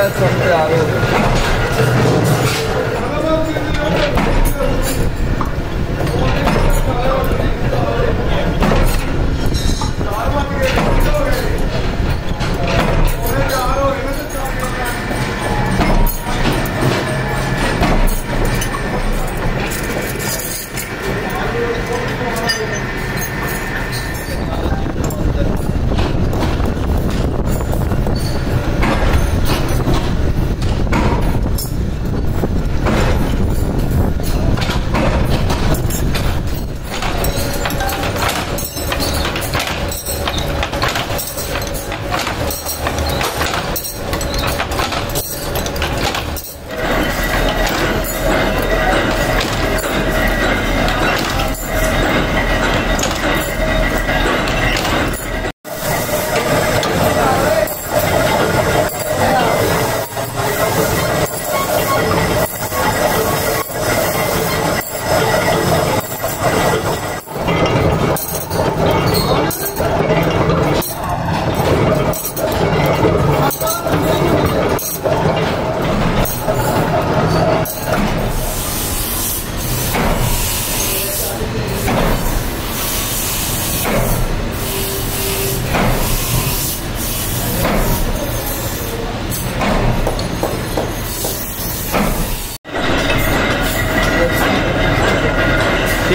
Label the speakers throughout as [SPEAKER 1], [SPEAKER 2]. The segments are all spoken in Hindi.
[SPEAKER 1] Grazie,
[SPEAKER 2] bravo.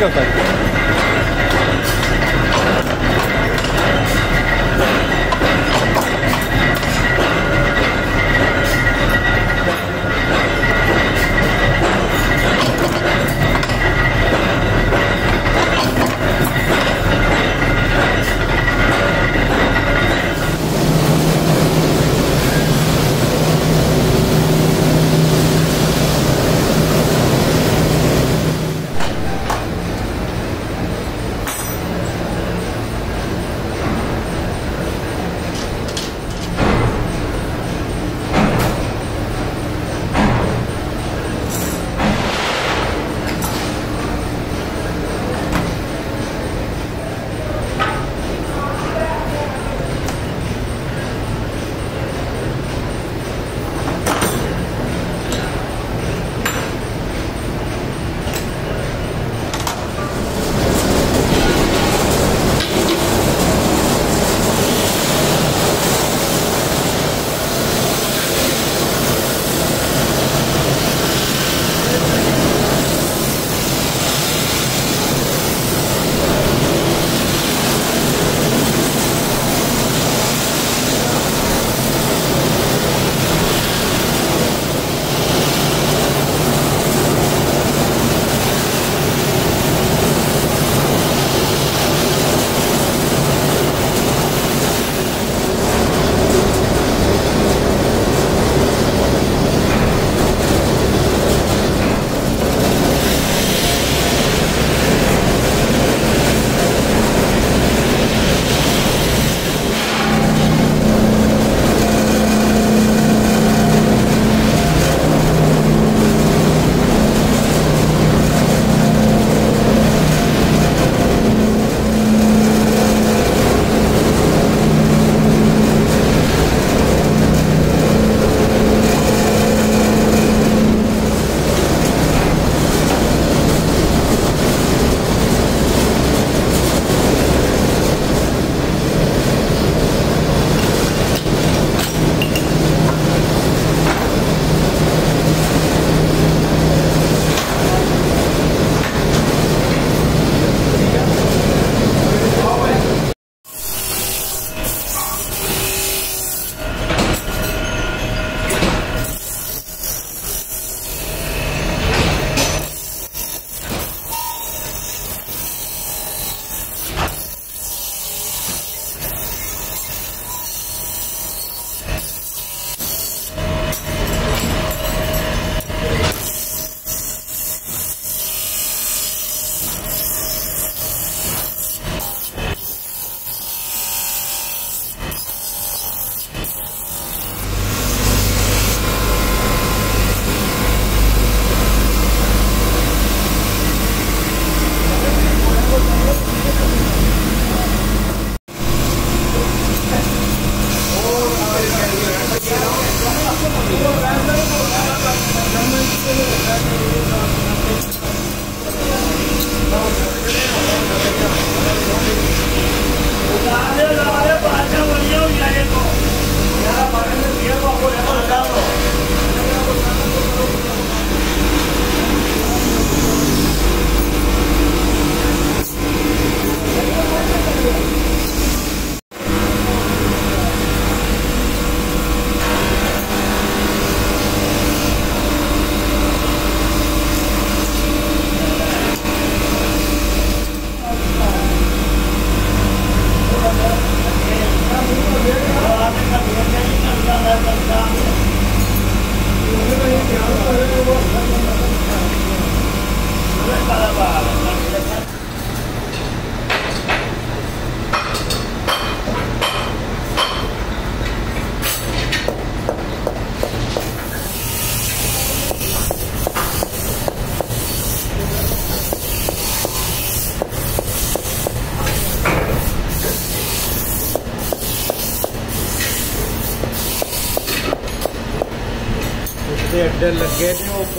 [SPEAKER 2] がか
[SPEAKER 1] ਦੇ ਅੱਡੇ ਲੱਗੇ ਨੇ ਉਹ